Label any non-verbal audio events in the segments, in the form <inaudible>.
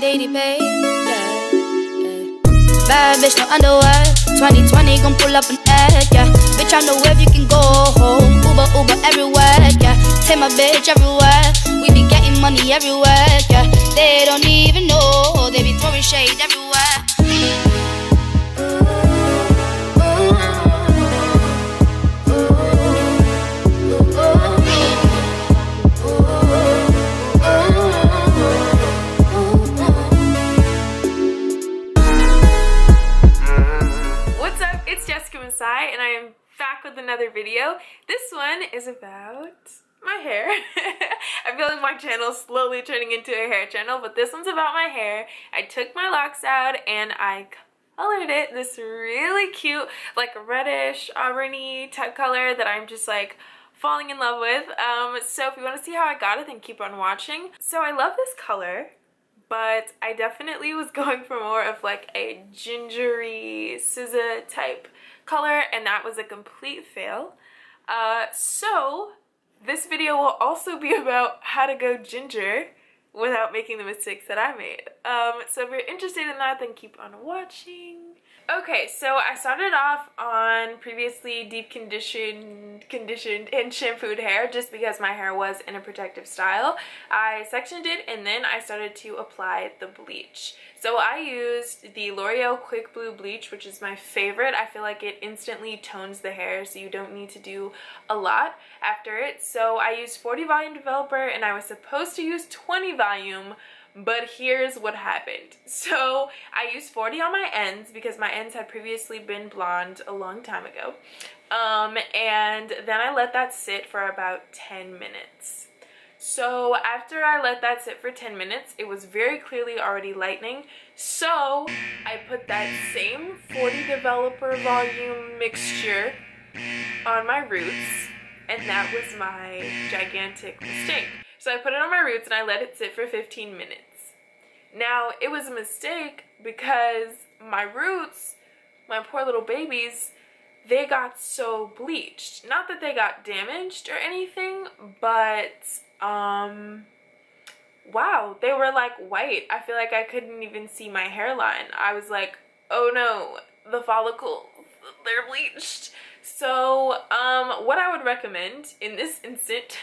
day they pay. Yeah, yeah. Bad bitch, no underwear. 2020 gon' pull up an egg, yeah. Bitch, I know if you can go home. Uber, Uber everywhere, yeah. Take my bitch everywhere. We be getting money everywhere, yeah. They don't even know. They be throwing shade everywhere. Masai and I am back with another video. This one is about my hair. <laughs> I feel like my channel slowly turning into a hair channel, but this one's about my hair. I took my locks out and I colored it this really cute, like reddish, auburny type color that I'm just like falling in love with. Um, so if you want to see how I got it, then keep on watching. So I love this color but I definitely was <laughs> going for more of like a gingery SZA type color and that was a complete fail. Uh, so this video will also be <laughs> about how to go ginger without making the mistakes that I made. Um, so if you're interested in that, then keep on watching. Okay, so I started off on previously deep conditioned, conditioned and shampooed hair just because my hair was in a protective style. I sectioned it and then I started to apply the bleach. So I used the L'Oreal Quick Blue Bleach, which is my favorite. I feel like it instantly tones the hair so you don't need to do a lot after it. So I used 40 volume developer and I was supposed to use 20 volume but here's what happened. <laughs> So I used 40 on my ends because my ends had previously been blonde a long time ago. Um, and then I let that sit for about 10 minutes. So after I let that sit for 10 minutes, it was very clearly already lightening. So I put that same 40 developer volume mixture on my roots and that was my gigantic mistake. So I put it on my roots and I let it sit for 15 minutes. Now, it was a mistake because my roots, my poor little babies, they got so bleached. Not that they got damaged or anything, but um wow, they were like white. I feel like I couldn't even see my hairline. I was like, "Oh no, the follicles, they're bleached." So, um what I would recommend in this <laughs> instant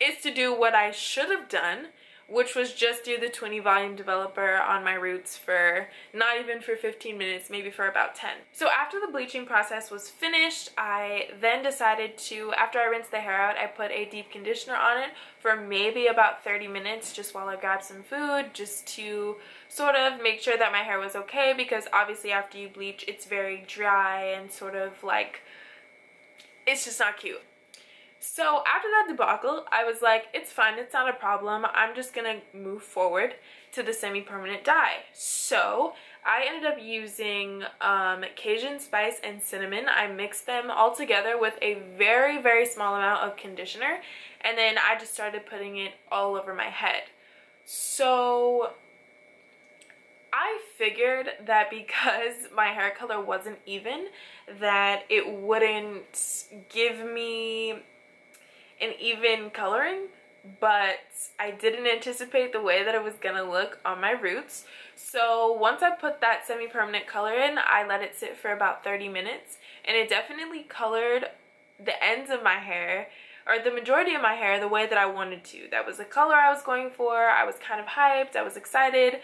is to do what I should have done, which was just do the 20 volume developer on my roots for not even for 15 minutes, maybe for about 10. So after the bleaching process was finished, I then decided to, after I rinsed the hair out, I put a deep conditioner on it for maybe about 30 minutes just while I grabbed some food, just to sort of make sure that my hair was okay because obviously after you bleach, it's very dry and sort of like, it's just not cute. So after that debacle, I was like, it's fine, it's not a problem. I'm just gonna move forward to the semi-permanent dye. So I ended up using um, Cajun spice and cinnamon. I mixed them all together with a very, very small amount of conditioner. And then I just started putting it all over my head. So I figured that because <laughs> my hair color wasn't even, that it wouldn't give me an even coloring but I didn't anticipate the way that it was gonna look on my roots. So once I put that semi-permanent color in, I let it sit for about 30 minutes and it definitely colored the ends of my hair or the majority of my hair the way that I wanted to. That was the color I was going for. I was kind of hyped, I was excited,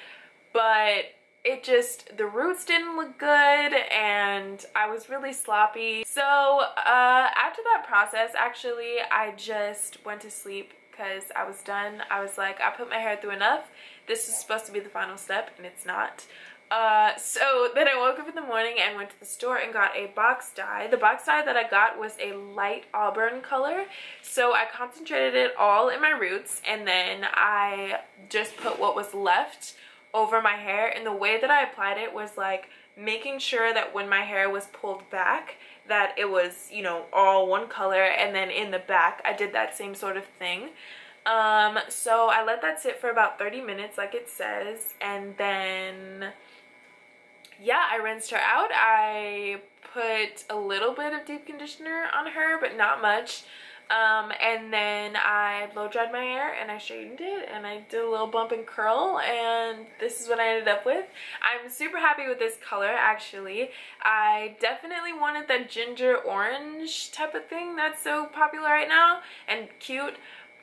but it just the roots didn't look good and I was really sloppy so uh, after that process actually I just went to sleep because I was done I was like I put my hair through enough this is supposed to be the final step and it's not uh, so <laughs> then I woke up in the morning and went to the store and got a box dye. The box dye that I got was a light auburn color. So I concentrated it all in my roots and then I just put what was left over my hair and the way that I applied it was like making sure that when my hair was pulled back that it was you know all one color and then in the back I did that same sort of thing. Um so I let that sit for about 30 minutes like it says and then yeah I rinsed her out. I put a little bit of deep conditioner on her but not much Um, and then I blow dried my hair and I straightened it and I did a little bump and curl and this is what I ended up with. I'm super happy with this color actually. I definitely wanted that ginger orange type of thing that's so popular right now and cute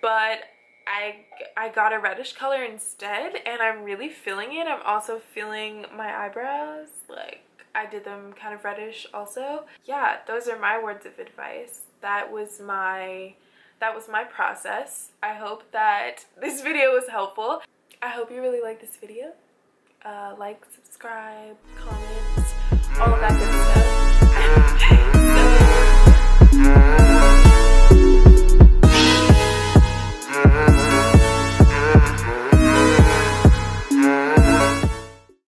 but I, I got a reddish color instead and I'm really feeling it. I'm also feeling my eyebrows like I did them kind of reddish also. Yeah, those are my words of advice that was my that was my process. I hope that <laughs> this video was helpful. I hope you really like this video. Uh, like, subscribe, comment, all of that good stuff. <laughs>